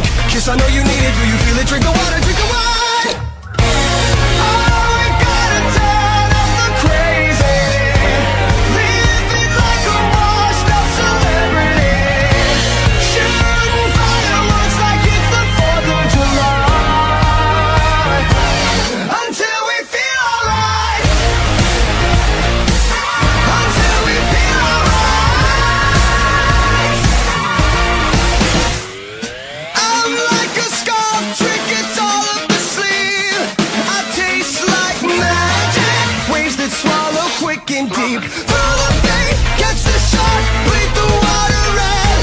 drunk. Kiss, I know you need it, do you feel it? Drink the water, drink the water. Swallow deep. The bait, catch the shark, bleed the water red.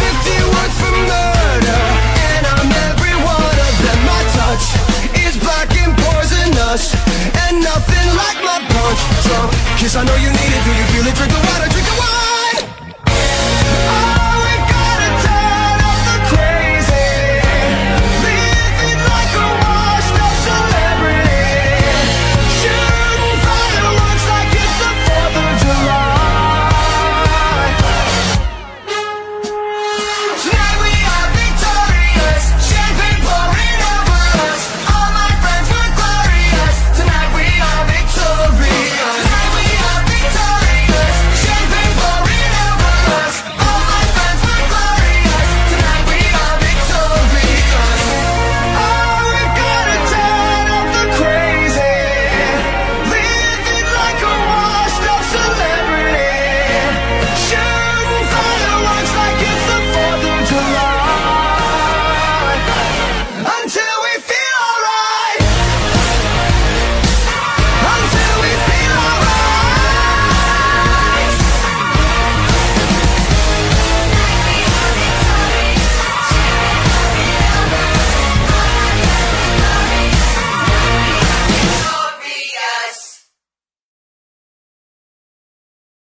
Fifty words for murder, and I'm every one of them. My touch is black and poisonous, and nothing like my punch. Drunk kiss, I know you need it. Do